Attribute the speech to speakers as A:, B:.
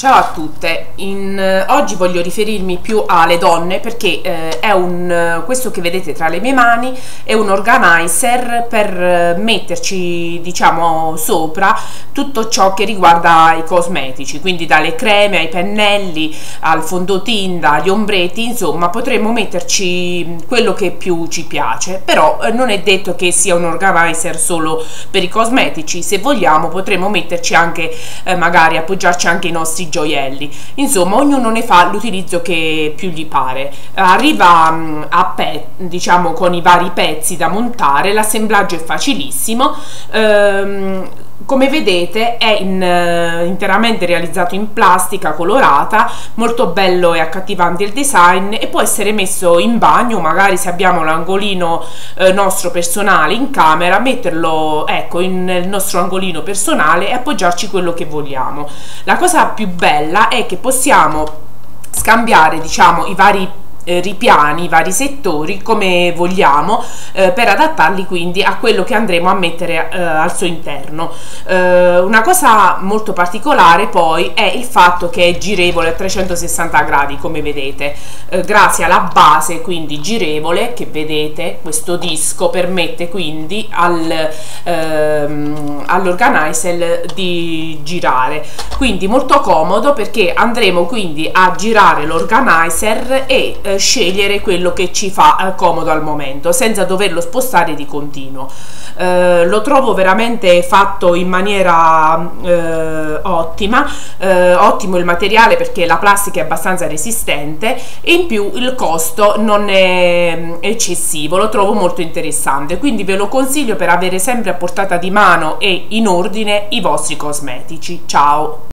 A: Ciao a tutte, In, eh, oggi voglio riferirmi più alle donne perché eh, è un, eh, questo che vedete tra le mie mani è un organizer per eh, metterci diciamo sopra tutto ciò che riguarda i cosmetici, quindi dalle creme ai pennelli al fondotinta, agli ombretti, insomma potremmo metterci quello che più ci piace, però non è detto che sia un organizer solo per i cosmetici, se vogliamo potremmo metterci anche magari appoggiarci anche i nostri gioielli. Insomma ognuno ne fa l'utilizzo che più gli pare. Arriva a pe diciamo con i vari pezzi da montare l'assemblaggio è facilissimo ehm, come vedete è in, uh, interamente realizzato in plastica colorata molto bello e accattivante il design e può essere messo in bagno magari se abbiamo l'angolino uh, nostro personale in camera metterlo ecco in, nel nostro angolino personale e appoggiarci quello che vogliamo. La cosa più bella è che possiamo scambiare diciamo i vari eh, ripiani, i vari settori come vogliamo eh, per adattarli quindi a quello che andremo a mettere eh, al suo interno. Eh, una cosa molto particolare poi è il fatto che è girevole a 360 gradi come vedete, eh, grazie alla base quindi girevole che vedete questo disco permette quindi al, ehm, all'organizer di girare, quindi molto comodo perché andremo quindi a girare l'organizer e eh, scegliere quello che ci fa eh, comodo al momento senza doverlo spostare di continuo. Eh, lo trovo veramente fatto in maniera eh, ottima eh, ottimo il materiale perché la plastica è abbastanza resistente e in più il costo non è mm, eccessivo lo trovo molto interessante. Quindi ve lo consiglio per avere sempre a portata di mano e in ordine i vostri cosmetici. Ciao